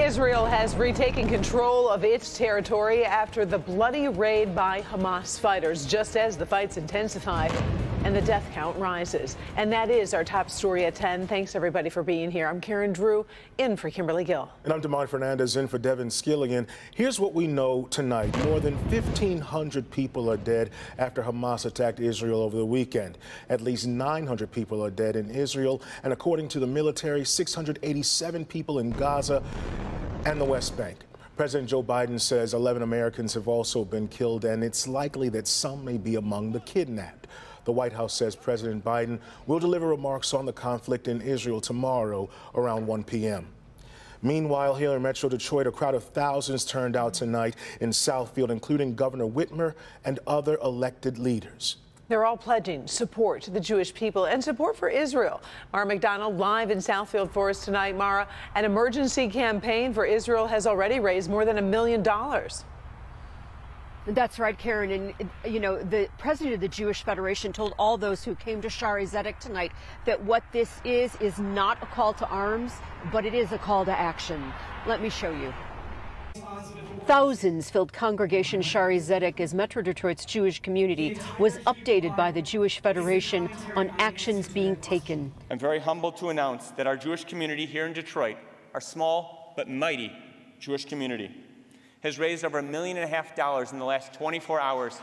Israel has retaken control of its territory after the bloody raid by Hamas fighters, just as the fights intensify and the death count rises. And that is our top story at 10. Thanks, everybody, for being here. I'm Karen Drew, in for Kimberly Gill. And I'm Damon Fernandez, in for Devin Scillian. Here's what we know tonight. More than 1,500 people are dead after Hamas attacked Israel over the weekend. At least 900 people are dead in Israel. And according to the military, 687 people in Gaza and the West Bank. President Joe Biden says 11 Americans have also been killed, and it's likely that some may be among the kidnapped. The White House says President Biden will deliver remarks on the conflict in Israel tomorrow around 1 p.m. Meanwhile, here in Metro Detroit, a crowd of thousands turned out tonight in Southfield, including Governor Whitmer and other elected leaders. They're all pledging support to the Jewish people and support for Israel. Mara McDonald live in Southfield for us tonight. Mara, an emergency campaign for Israel has already raised more than a million dollars. That's right, Karen. And, you know, the president of the Jewish Federation told all those who came to Shaarey Zedek tonight that what this is, is not a call to arms, but it is a call to action. Let me show you. Thousands filled Congregation Shaarey Zedek as Metro Detroit's Jewish community was updated by the Jewish Federation on actions being taken. I'm very humbled to announce that our Jewish community here in Detroit, our small but mighty Jewish community, has raised over a million and a half dollars in the last 24 hours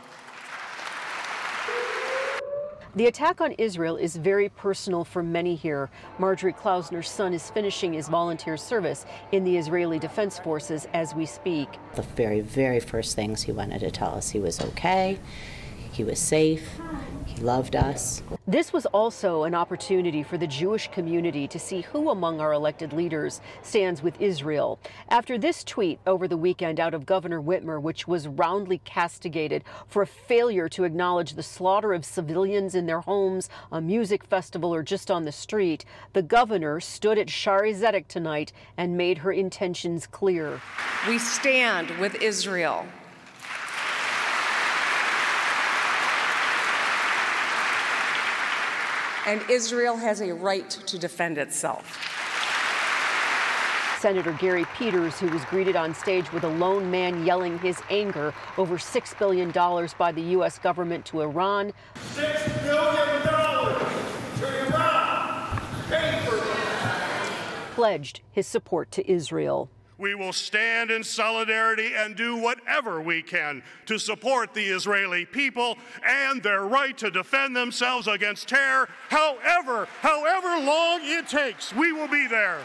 the attack on Israel is very personal for many here. Marjorie Klausner's son is finishing his volunteer service in the Israeli Defense Forces as we speak. The very, very first things he wanted to tell us he was okay, he was safe, he loved us. This was also an opportunity for the Jewish community to see who among our elected leaders stands with Israel. After this tweet over the weekend out of Governor Whitmer, which was roundly castigated for a failure to acknowledge the slaughter of civilians in their homes, a music festival, or just on the street, the governor stood at Shaarey Zedek tonight and made her intentions clear. We stand with Israel and Israel has a right to defend itself. Senator Gary Peters, who was greeted on stage with a lone man yelling his anger over $6 billion by the U.S. government to Iran. $6 billion to Iran! Pay for Pledged his support to Israel. We will stand in solidarity and do whatever we can to support the Israeli people and their right to defend themselves against terror, however, however long it takes. We will be there.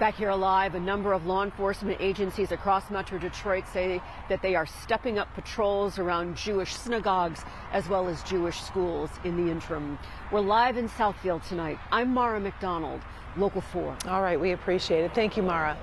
Back here alive, a number of law enforcement agencies across Metro Detroit say that they are stepping up patrols around Jewish synagogues as well as Jewish schools in the interim. We're live in Southfield tonight. I'm Mara McDonald, Local 4. All right, we appreciate it. Thank you, Mara.